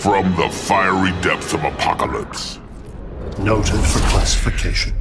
From the fiery depths of Apocalypse. Noted for classification.